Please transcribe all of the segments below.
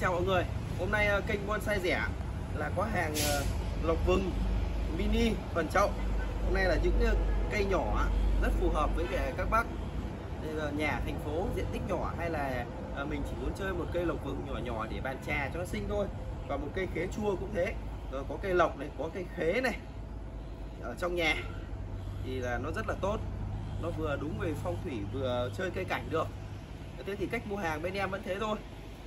chào mọi người, Hôm nay ờ, kênh bonsai rẻ là có hàng ờ, lộc vừng, mini, phần chậu. Hôm nay là những ờ, cây nhỏ rất phù hợp với các bác. Nhà thành phố, diện tích nhỏ hay là mình chỉ muốn chơi một cây lộc vừng nhỏ nhỏ để bàn trà cho nó xinh thôi. Và một cây khế chua cũng thế. Rồi có cây lộc này, có cây khế này. Ở trong nhà thì là nó rất là tốt. Nó vừa đúng về phong thủy, vừa chơi cây cảnh được. Thế thì cách mua hàng bên em vẫn thế thôi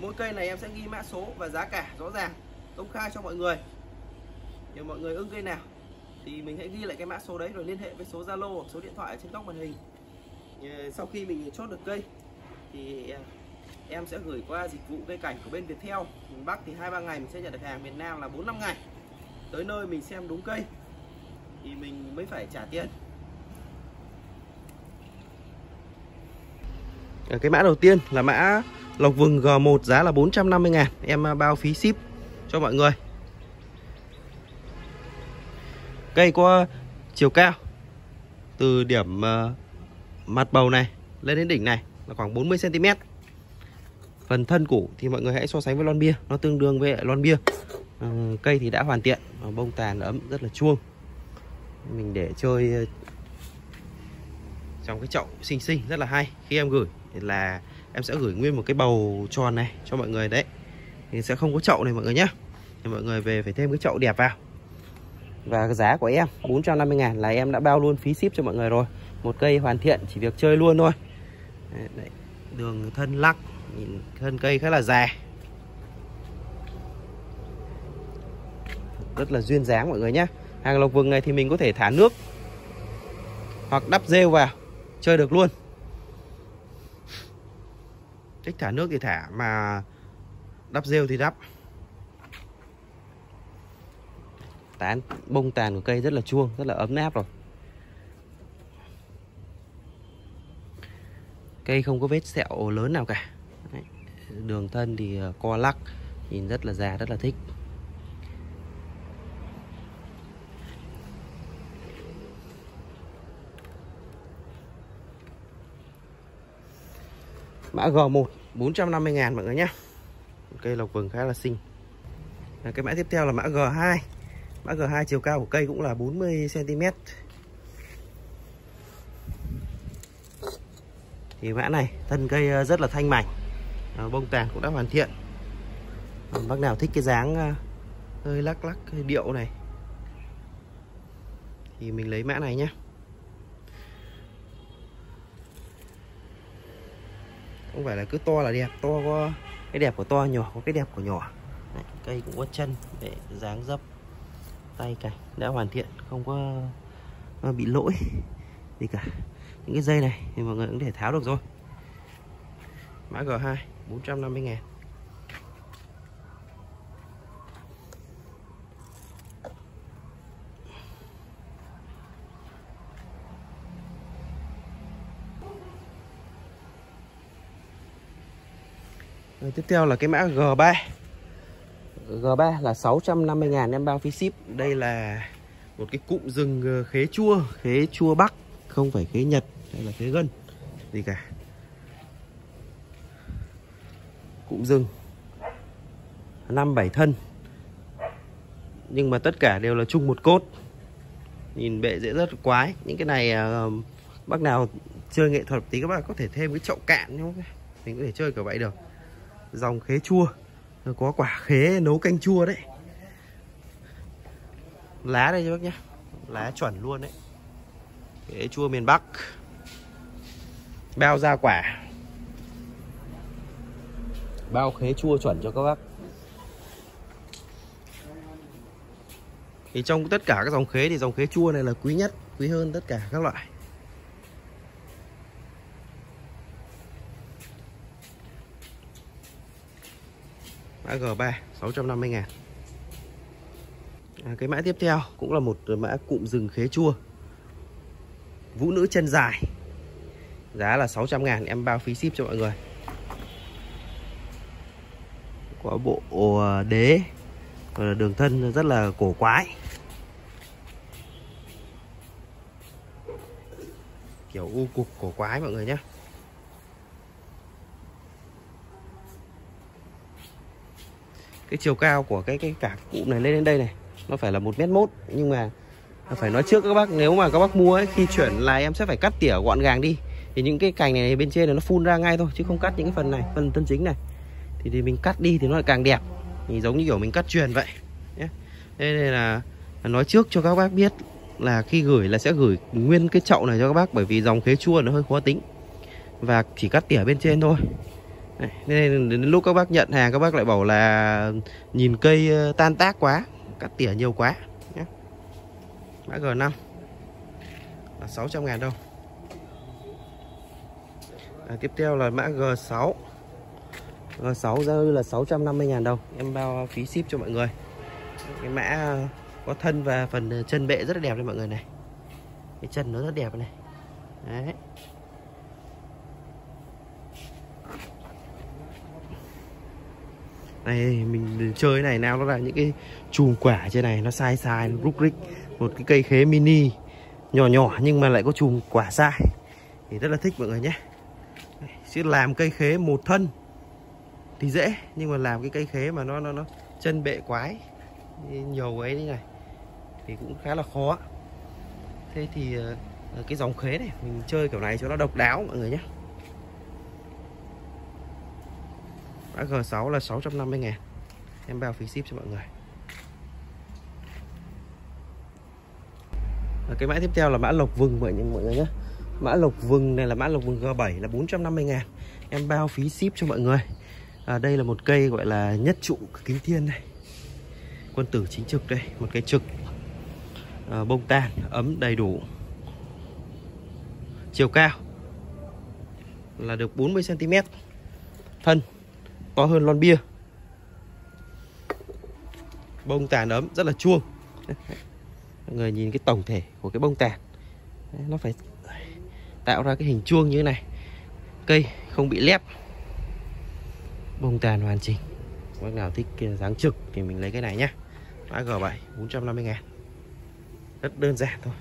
mỗi cây này em sẽ ghi mã số và giá cả rõ ràng, công khai cho mọi người. Nếu mọi người ưng cây nào, thì mình hãy ghi lại cái mã số đấy rồi liên hệ với số Zalo hoặc số điện thoại ở trên góc màn hình. Sau khi mình chốt được cây, thì à, em sẽ gửi qua dịch vụ cây cảnh của bên Viettel. Miền Bắc thì hai ba ngày mình sẽ nhận được hàng miền Nam là 4 năm ngày. Tới nơi mình xem đúng cây, thì mình mới phải trả tiền. Cái mã đầu tiên là mã lộc vừng G1 giá là 450 ngàn em à, bao phí ship cho mọi người. Cây có chiều cao từ điểm à, mặt bầu này lên đến đỉnh này là khoảng 40 cm phần thân củ thì mọi người hãy so sánh với lon bia, nó tương đương với lon bia. Ừ, cây thì đã hoàn thiện bông tàn, ấm, rất là chuông. Mình để chơi à, trong cái chậu xinh xinh, rất là hay. Khi em gửi là em sẽ gửi nguyên một cái bầu tròn này cho mọi người đấy. Thì sẽ không có chậu này mọi người nhé thì mọi người về phải thêm cái chậu đẹp vào. Và cái giá của em 450 ngàn là em đã bao luôn phí ship cho mọi người rồi. Một cây hoàn thiện chỉ việc chơi luôn thôi. Đấy, đường thân lắc nhìn thân cây khá là dài. Rất là duyên dáng mọi người nhé hàng lộc vừng này thì mình có thể thả nước hoặc đắp rêu vào chơi được luôn thích thả nước thì thả, mà đắp rêu thì đắp. Tán, bông tàn của cây rất là chuông, rất là ấm áp rồi. Cây không có vết sẹo lớn nào cả. Đấy. đường thân thì ờ, co lắc, nhìn rất là già, rất là thích. Mã G1 450 ngàn mọi người nhé. Cây lộc vừng khá là xinh. Cái mã tiếp theo là mã G2 Mã G2 chiều cao của cây cũng là 40cm Thì mã này, thân cây ờ, rất là thanh mảnh. Ờ, bông tàn cũng đã hoàn thiện. Ờ, bác nào thích cái dáng hơi lắc lắc, hơi điệu này, Thì mình lấy mã này nhé. Không phải là cứ to là đẹp to có cái đẹp của to nhỏ có cái đẹp của nhỏ. Đấy, cây cũng có chân để dáng dấp tay cành đã hoàn thiện không có bị lỗi gì cả. Những cái dây này thì mọi người cũng để tháo được rồi. Mã G2 450 ngàn. Rồi, tiếp theo là cái mã G3 G3 là 650 ngàn em bao phí ship. Đây là một cái cụm rừng ờ, khế chua. Khế chua Bắc Không phải khế Nhật hay là khế gân. Gì cả. Cụm rừng. 5-7 thân. Nhưng mà tất cả đều là chung một cốt. Nhìn bệ dễ rất quái. Những cái này uh, bác nào chơi nghệ thuật tí các bạn có thể thêm cái chậu cạn nhá Mình có thể chơi kiểu vậy được dòng khế chua. Có quả khế nấu canh chua đấy. Lá đây cho bác nhá lá chuẩn luôn đấy. Khế chua miền Bắc. Bao ra quả. Bao khế chua chuẩn cho các bác. Thì trong tất cả các dòng khế thì dòng khế chua này là quý nhất, quý hơn tất cả các loại. AG3 650 ngàn à, cái mã tiếp theo cũng là một mã cụm rừng khế chua. Vũ nữ chân dài. Giá là 600 ngàn em bao phí ship cho mọi người. Có bộ ờ, đế đường thân rất là cổ quái. Kiểu u cục cổ quái mọi người nhé cái chiều cao của cái cái cả cụ này lên đến đây này nó phải là một mét mốt nhưng mà phải nói trước các bác nếu mà các bác mua ấy, khi chuyển là em sẽ phải cắt tỉa gọn gàng đi. Thì những cái cành này bên trên này nó phun ra ngay thôi chứ không cắt những cái phần này phần thân chính này. Thì, thì mình cắt đi thì nó lại càng đẹp. Thì giống như kiểu mình cắt truyền vậy nhé. Đây là nói trước cho các bác biết là khi gửi là sẽ gửi nguyên cái chậu này cho các bác bởi vì dòng khế chua nó hơi khó tính. Và chỉ cắt tỉa bên trên thôi này, nên đến lúc các bác nhận hàng các bác lại bảo là nhìn cây ờ, tan tác quá cắt tỉa nhiều quá nhé. Mã G5 là 600 ngàn đâu. À, tiếp theo là mã G6 G6 ra là 650 ngàn đồng em bao phí ship cho mọi người. Cái mã ờ, có thân và phần ờ, chân bệ rất là đẹp đây mọi người này. Cái chân nó rất đẹp này. Đấy. Này mình chơi này nào nó là những cái chùm quả trên này, nó sai sai, nó rúc rích. Một cái cây khế mini, nhỏ nhỏ nhưng mà lại có chùm quả sai. Thì rất là thích mọi người nhé. Chứ làm cây khế một thân thì dễ, nhưng mà làm cái cây khế mà nó nó nó chân bệ quái, nhiều ấy như này, thì cũng khá là khó. Thế thì ờ, cái dòng khế này, mình chơi kiểu này cho nó độc đáo mọi người nhé. Mã G6 là 650 ngàn em bao phí ship cho mọi người. Và cái mã tiếp theo là mã lộc vừng mọi người nhé. Mã lộc vừng này là mã lộc vừng G7 là 450 ngàn em bao phí ship cho mọi người. À, đây là một cây gọi là nhất trụ kính thiên này quân tử chính trực đây một cây trực. À, bông tan ấm đầy đủ. Chiều cao là được 40 cm thân to hơn lon bia. Bông tàn ấm, rất là chuông mọi người nhìn cái tổng thể của cái bông tàn. Nó phải tạo ra cái hình chuông như thế này. Cây không bị lép. Bông tàn hoàn chỉnh. Bác nào thích dáng trực thì mình lấy cái này nhá. Mã G7 450 ngàn. Rất đơn giản thôi.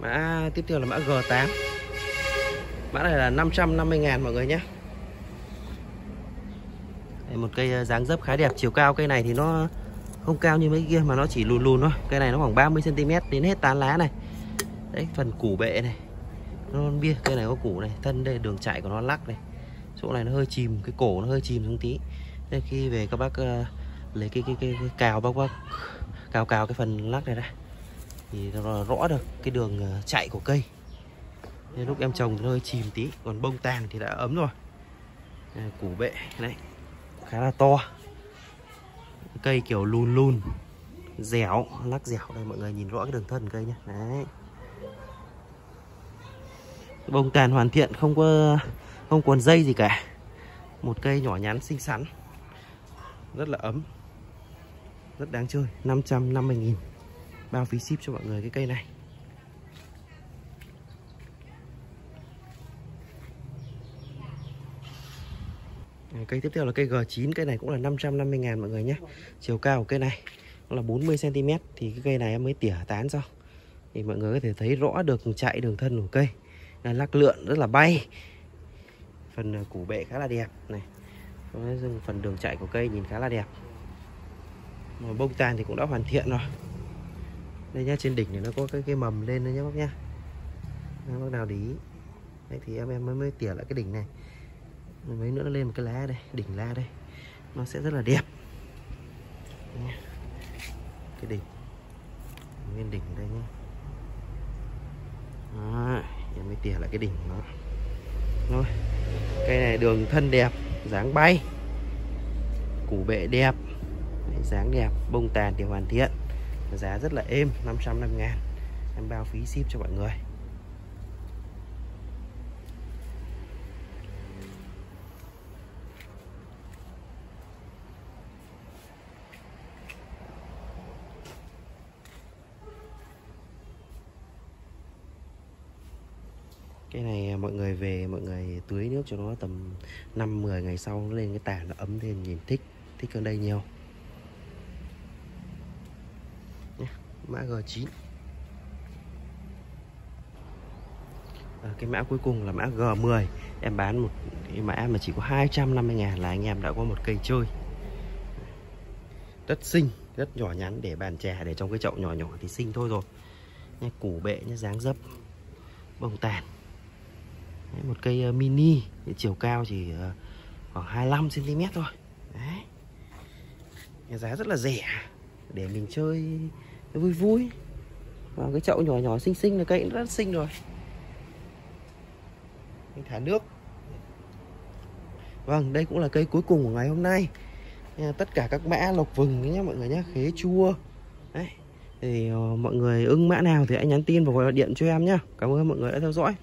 Mã tiếp theo là mã G8 Mã này là 550 ngàn mọi người nhé. Đây, Một cây ờ, dáng dấp khá đẹp. Chiều cao cây này thì nó không cao như mấy kia Mà nó chỉ lùn lùn thôi. Cây này nó khoảng 30cm đến hết tán lá này. Đấy phần củ bệ này. Nó bia cây này có củ này. Thân đây đường chạy của nó lắc này. Chỗ này nó hơi chìm Cái cổ nó hơi chìm xuống tí. Nên khi về các bác uh, lấy cái, cái, cái, cái cào bác bác Cào cào cái phần lắc này ra thì rõ được cái đường ờ, chạy của cây. Nên lúc em trồng hơi chìm tí, còn bông tàn thì đã ấm rồi. Củ bệ, đấy, khá là to. Cây kiểu lùn lùn, dẻo, lắc dẻo đây, mọi người nhìn rõ cái đường thân cây nhé đấy. Bông tàn hoàn thiện, không có, không còn dây gì cả. Một cây nhỏ nhắn, xinh xắn. Rất là ấm. Rất đáng chơi 550 nghìn bao phí ship cho mọi người cái cây này. Cây tiếp theo là cây G9 Cây này cũng là 550 ngàn mọi người nhé. Chiều cao của cây này là 40cm Thì cái cây này em mới tỉa tán xong. Thì mọi người có thể thấy rõ được chạy đường thân của cây. Là Lắc lượn rất là bay. Phần à, củ bệ khá là đẹp này. Phần đường chạy của cây nhìn khá là đẹp. Bông tàn thì cũng đã hoàn thiện rồi đây nhá trên đỉnh này nó có cái cái mầm lên đấy nhá bác nhá. Bác nào để ý đấy thì em em mới mới tỉa lại cái đỉnh này. Mấy nữa nó lên một cái lá đây đỉnh lá đây. Nó sẽ rất là đẹp. Cái đỉnh. Nguyên đỉnh đây nhá. Đó, em mới tỉa lại cái đỉnh nó thôi cây này đường thân đẹp dáng bay. Củ bệ đẹp. Dáng đẹp bông tàn thì hoàn thiện giá rất là êm 550 ngàn. Em bao phí ship cho mọi người. Cái này à, mọi người về, mọi người tưới nước cho nó tầm 5 10 ngày sau nó lên cái tàn, nó ấm lên, nhìn thích thích hơn đây nhiều. mã G9 à, cái mã cuối cùng là mã G10 em bán một cái mã mà chỉ có 250 ngàn là anh em đã có một cây chơi. Rất xinh rất nhỏ nhắn để bàn trà để trong cái chậu nhỏ nhỏ thì xinh thôi rồi. Nha củ bệ nhé dáng dấp bông tàn. Đấy, một cây ờ, mini chiều cao chỉ ờ, khoảng 25 cm thôi. Đấy. giá rất là rẻ. Để mình chơi vui vui. Và cái chậu nhỏ nhỏ xinh xinh là cây rất xinh rồi. Mình thả nước. Vâng đây cũng là cây cuối cùng của ngày hôm nay. Tất cả các mã lộc vừng nhé mọi người nhé khế chua. Đấy thì uh, mọi người ưng mã nào thì hãy nhắn tin và gọi điện cho em nhé cảm ơn mọi người đã theo dõi.